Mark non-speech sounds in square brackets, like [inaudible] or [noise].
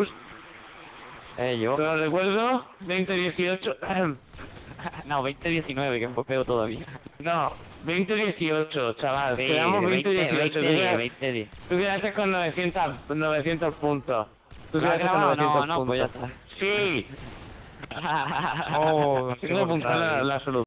Pues, eh, yo. Te lo recuerdo, 2018. No, 2019, que fue peor todavía. No, 2018, chaval. Sí, Quedamos 2018. 20, Tú quedaste- 20, Tú quedaste con 900, 900 puntos. Tú ¿Lo has quedaste con grabado? 900 No, no, pues ya puntos. está. Sí. [laughs] Oh, [laughs] Tengo que apuntar la, la solución.